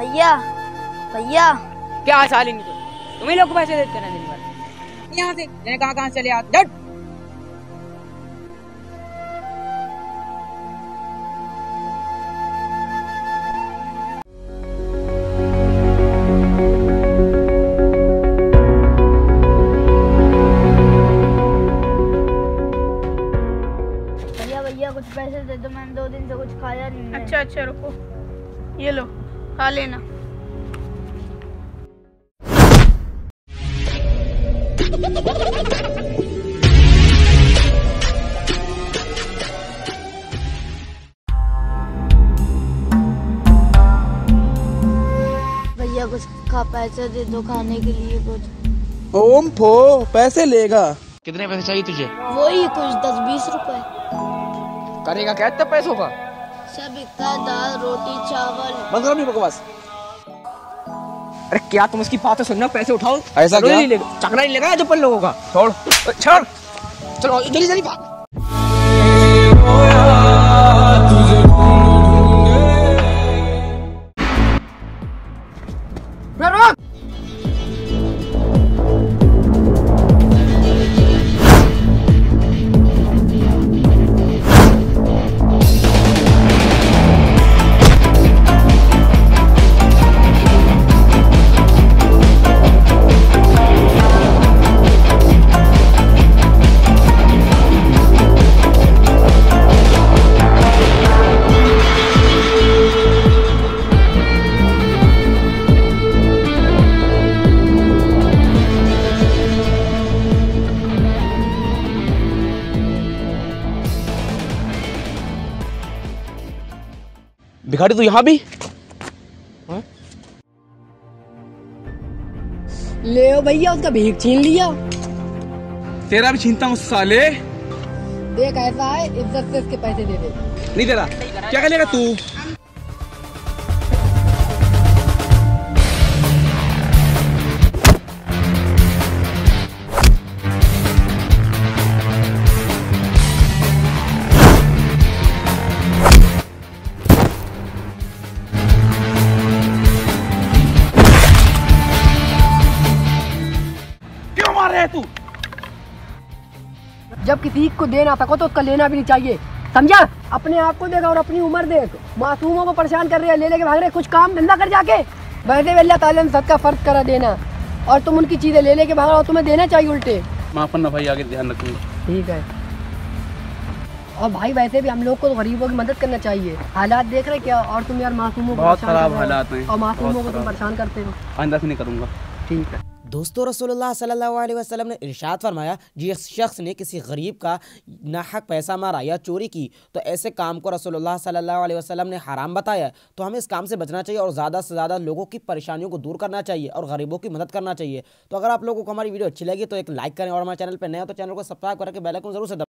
भैया भैया। क्या साली नहीं तो तुम्हें लोग को पैसे देते रहने दिन भर यहाँ से मैंने कहा कहाँ चले आते भैया कुछ पैसे दे दो मैंने दो दिन से कुछ खाया नहीं अच्छा अच्छा रुको। ये लो। खा लेना। भैया कुछ खा पैसे दे दो खाने के लिए कुछ। ओम फो पैसे लेगा। कितने पैसे चाहिए तुझे? वही कुछ दस बीस रुपए। करेगा क्या इतने पैसों का? सब दाल रोटी चावल। बंद करो अपनी बकवास। अरे क्या तुम उसकी बातें सुनना पैसे उठाओ। ऐसा क्या? नहीं लेगा चकरा नहीं लगा जब लोगों का। छोड़। छोड़। चलो जल्दी जल्दी भाग। भिखारी तू यहाँ भी? ले भैया उसका भीख छीन लिया। तेरा भी छीनता हूँ साले। देख ऐसा है इज़्ज़त से इसके पैसे दे दे। नहीं तेरा क्या करेगा तू? मार रहा तू? जब किसी को देना सको तो उसका लेना भी नहीं चाहिए। समझा? अपने आप को देख और अपनी उम्र देख। मासूमों को परेशान कर रहे हैं ले लेके भाग रहे कुछ काम धंधा कर जाके। वैसे अल्लाह ताला ने सबका फ़र्ज़ करा देना। और तुम उनकी चीज़ें ले लेके भाग रहे हो तुम्हें देना चाहिए उल्टे। माफ़ करना भाई आगे ध्यान रखूँगा। ठीक है। और भाई वैसे भी हम लोग को तो गरीबों की मदद करना चाहिए। हालात देख रहे क्या? और तुम यार मासूमों को बहुत खराब हालात हैं, और मासूमों को तुम परेशान करते हो। आइंदा से नहीं करूँगा। ठीक है दोस्तों, रसूलुल्लाह सल्लल्लाहु अलैहि वसल्लम ने इरशाद फरमाया जिस शख्स ने किसी गरीब का नाहक पैसा मारा या चोरी की तो ऐसे काम को रसूलुल्लाह सल्लल्लाहु अलैहि वसल्लम ने हराम बताया तो हमें इस काम से बचना चाहिए और ज़्यादा से ज़्यादा लोगों की परेशानियों को दूर करना चाहिए और गरीबों की मदद करना चाहिए तो अगर आप लोगों को हमारी वीडियो अच्छी लगी तो एक लाइक करें और हमारे चैनल पर नए हो तो चैनल को सब्सक्राइब करके बेल आइकन ज़रूर से।